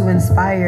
to inspire.